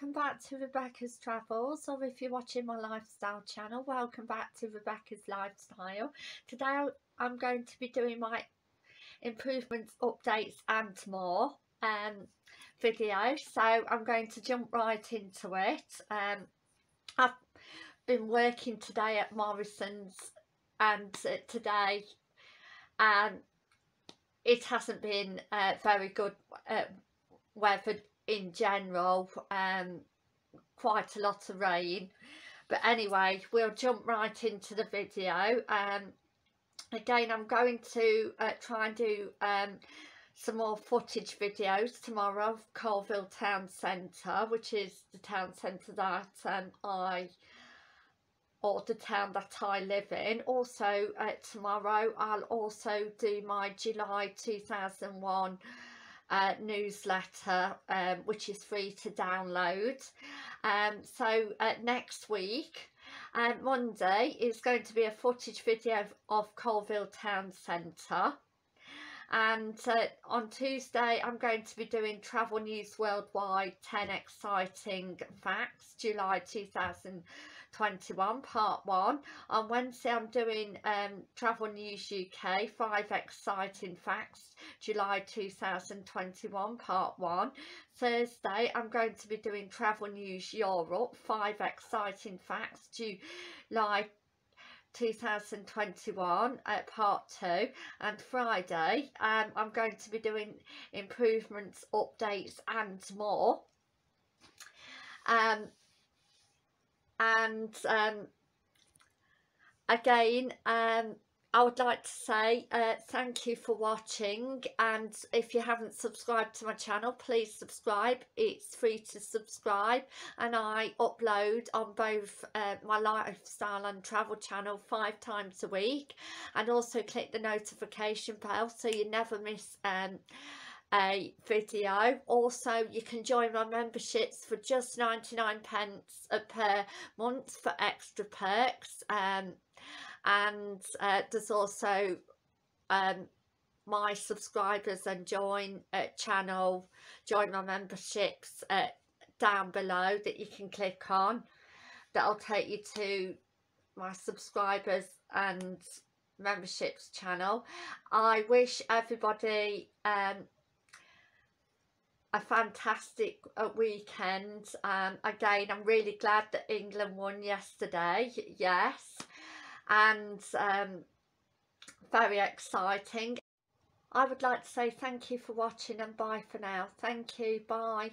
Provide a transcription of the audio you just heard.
welcome back to Rebecca's Travels or if you're watching my lifestyle channel welcome back to Rebecca's Lifestyle. Today I'm going to be doing my improvements, updates and more um, video so I'm going to jump right into it. Um, I've been working today at Morrison's and uh, today and it hasn't been uh, very good uh, weather in general um quite a lot of rain. But anyway we'll jump right into the video. Um again i'm going to uh, try and do um some more footage videos tomorrow of Coalville Town Centre which is the town centre that um, I or the town that I live in. Also uh, tomorrow I'll also do my July 2001 uh, newsletter um, which is free to download. Um, so uh, next week um, Monday is going to be a footage video of Coalville Town Centre. And uh, on Tuesday I'm going to be doing Travel News Worldwide 10 Exciting Facts July 2000 21 part 1 on Wednesday I'm doing um, Travel News UK 5 exciting facts July 2021 part 1 Thursday I'm going to be doing Travel News Europe 5 exciting facts July 2021 at uh, part 2 and Friday um, I'm going to be doing improvements updates and more. Um, and um, again um, I would like to say uh, thank you for watching. And if you haven't subscribed to my channel please subscribe. It's free to subscribe. And I upload on both uh, my lifestyle and travel channel five times a week. And also click the notification bell so you never miss um, a video also you can join my memberships for just 99 pence per month for extra perks um, and uh, there's also um, my subscribers and join uh, channel join my memberships uh, down below that you can click on. That'll take you to my subscribers and memberships channel. I wish everybody um, a fantastic uh, weekend. Um, again I'm really glad that England won yesterday yes. And um, very exciting. I would like to say thank you for watching and bye for now. Thank you. Bye